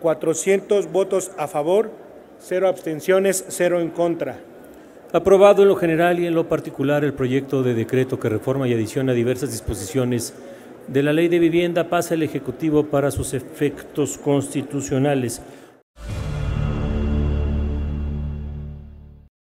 400 votos a favor, cero abstenciones, cero en contra. Aprobado en lo general y en lo particular el proyecto de decreto que reforma y adiciona diversas disposiciones de la Ley de Vivienda pasa el Ejecutivo para sus efectos constitucionales.